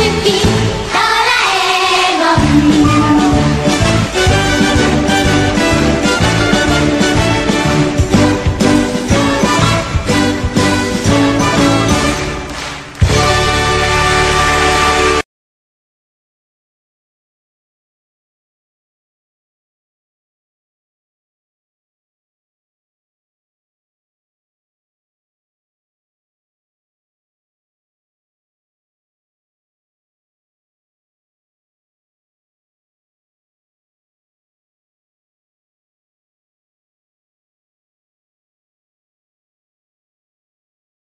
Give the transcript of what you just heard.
de.